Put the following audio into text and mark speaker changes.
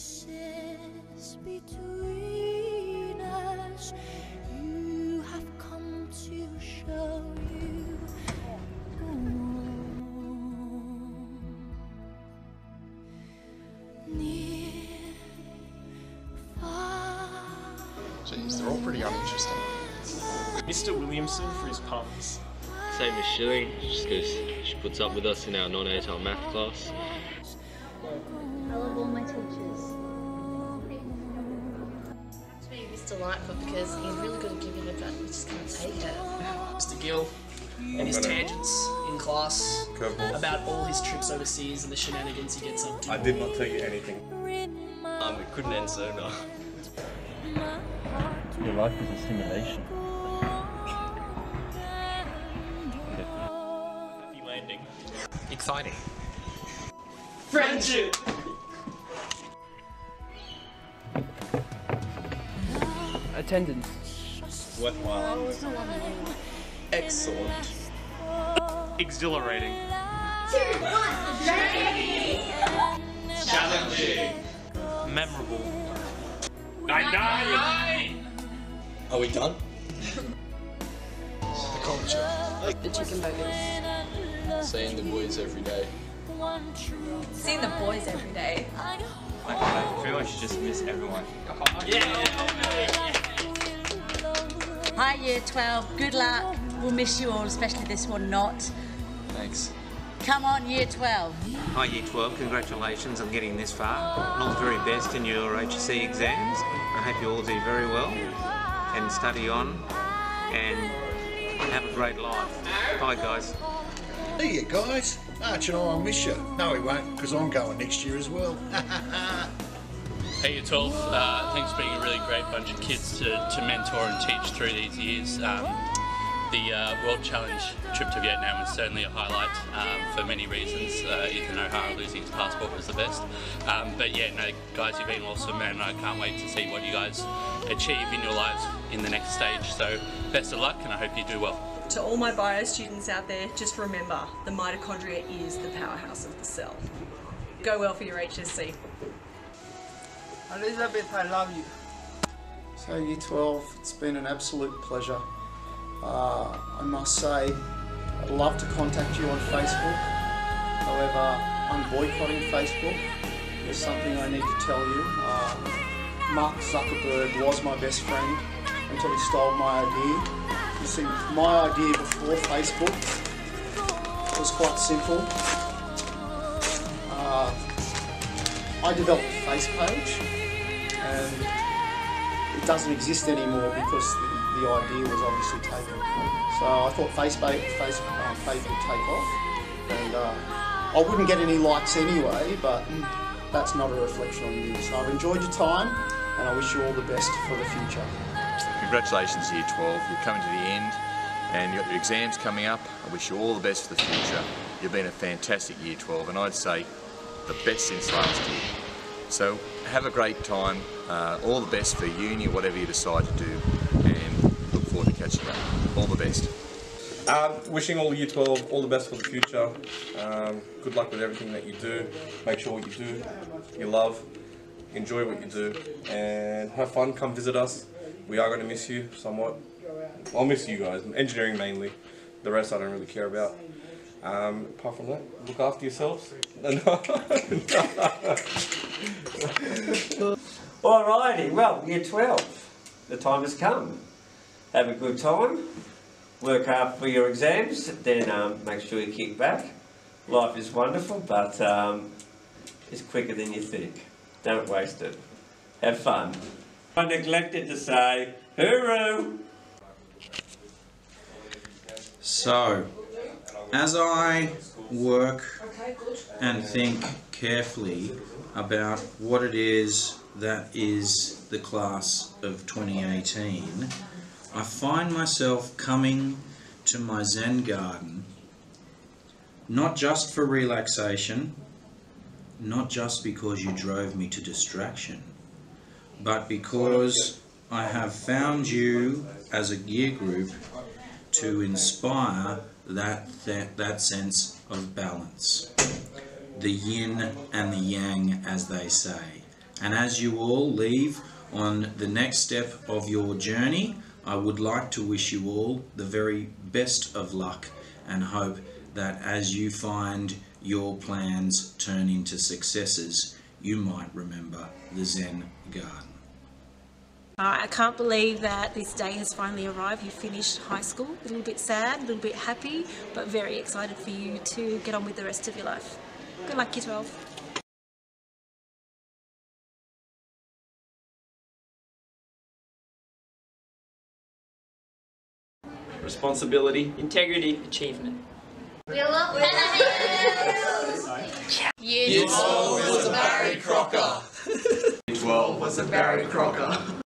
Speaker 1: spaces between us. You have come to show you. Near, far.
Speaker 2: Jeez, they're all pretty uninteresting.
Speaker 3: Mr. Williamson for his puns.
Speaker 4: Same as Shirley, just because she puts up with us in our non-ATAR math class.
Speaker 5: To me, Mr. Lightfoot because he's really good at giving advice. We just can't take it.
Speaker 6: Mr. Gill and his tangents in class about all his trips overseas and the shenanigans he gets up to.
Speaker 7: I did not tell you anything.
Speaker 4: Um, it couldn't end sooner.
Speaker 3: Your life is a simulation. Happy landing.
Speaker 2: Exciting.
Speaker 6: Friendship!
Speaker 8: Attendance.
Speaker 3: Worthwhile.
Speaker 6: Excellent.
Speaker 3: Exhilarating.
Speaker 7: Challenging.
Speaker 3: Memorable. Nine nine.
Speaker 7: Are we done?
Speaker 2: The culture.
Speaker 5: The chicken burgers.
Speaker 2: Seeing the boys every day.
Speaker 5: Seeing the boys every day.
Speaker 3: I feel I should just miss everyone.
Speaker 9: Hi Year 12, good luck. We'll miss you all, especially this one not.
Speaker 2: Thanks.
Speaker 9: Come on Year 12.
Speaker 10: Hi Year 12, congratulations on getting this far. And all the very best in your HSC exams. I hope you all do very well and study on and have a great life. Bye guys.
Speaker 11: Hey you guys, Arch and I'll miss you. No, we won't, because I'm going next year as well.
Speaker 12: Hey, you 12. Uh, thanks for being a really great bunch of kids to, to mentor and teach through these years. Um, the uh, World Challenge trip to Vietnam was certainly a highlight um, for many reasons. Uh, Ethan O'Hara losing his passport was the best. Um, but yeah, no, guys, you've been awesome, and I can't wait to see what you guys achieve in your lives in the next stage. So, best of luck, and I hope you do well.
Speaker 13: To all my bio students out there, just remember the mitochondria is the powerhouse of the cell. Go well for your HSC.
Speaker 8: Elizabeth, I love you.
Speaker 14: So Year 12, it's been an absolute pleasure. Uh, I must say, I'd love to contact you on Facebook. However, I'm boycotting Facebook. There's something I need to tell you. Uh, Mark Zuckerberg was my best friend until he stole my idea. You see, my idea before Facebook was quite simple. Uh, I developed a face page and it doesn't exist anymore because the, the idea was obviously taken. So I thought Facebook, face, uh, Facebook would take off and uh, I wouldn't get any likes anyway, but that's not a reflection on you. So I've enjoyed your time and I wish you all the best for the future.
Speaker 15: Congratulations Year 12, you're coming to the end and you've got your exams coming up. I wish you all the best for the future. You've been a fantastic Year 12 and I'd say the best since last year. So have a great time, uh, all the best for uni, whatever you decide to do and look forward to catching up. All the best.
Speaker 7: Um, wishing all Year 12 all the best for the future. Um, good luck with everything that you do. Make sure what you do, you love, enjoy what you do, and have fun. Come visit us. We are going to miss you somewhat. I'll miss you guys, engineering mainly. The rest I don't really care about. Um, apart from that, look after yourselves.
Speaker 16: Alrighty, well, year 12, the time has come. Have a good time, work hard for your exams, then um, make sure you kick back. Life is wonderful, but um, it's quicker than you think. Don't waste it. Have fun. I neglected to say, hooroo!
Speaker 17: So, as I work and think carefully about what it is that is the class of 2018, I find myself coming to my Zen garden not just for relaxation, not just because you drove me to distraction, but because I have found you as a gear group to inspire that, that, that sense of balance. The yin and the yang, as they say. And as you all leave on the next step of your journey, I would like to wish you all the very best of luck and hope that as you find your plans turn into successes, you might remember the Zen Garden.
Speaker 10: Uh, I can't believe that this day has finally arrived. You finished high school. A little bit sad, a little bit happy, but very excited for you to get on with the rest of your life. Good luck, Year 12.
Speaker 18: Responsibility.
Speaker 3: Integrity. Achievement.
Speaker 2: We love
Speaker 19: Year 12 was a Barry Crocker.
Speaker 20: Year 12 was a Barry Crocker.